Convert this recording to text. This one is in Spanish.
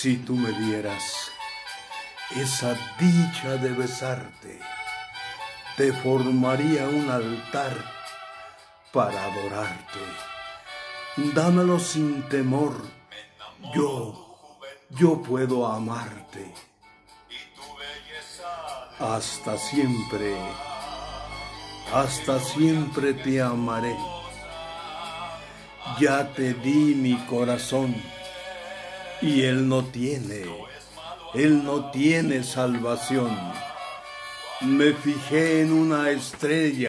Si tú me dieras esa dicha de besarte, te formaría un altar para adorarte. Dámelo sin temor, yo, yo puedo amarte. Hasta siempre, hasta siempre te amaré. Ya te di mi corazón y él no tiene, él no tiene salvación. Me fijé en una estrella